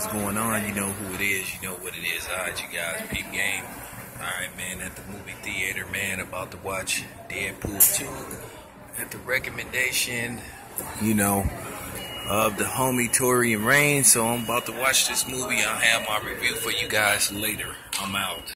what's going on. You know who it is. You know what it is. All right, you guys, Big game. All right, man, at the movie theater, man, about to watch Deadpool 2. At the recommendation, you know, of the homie Tori and Rain. So I'm about to watch this movie. I'll have my review for you guys later. I'm out.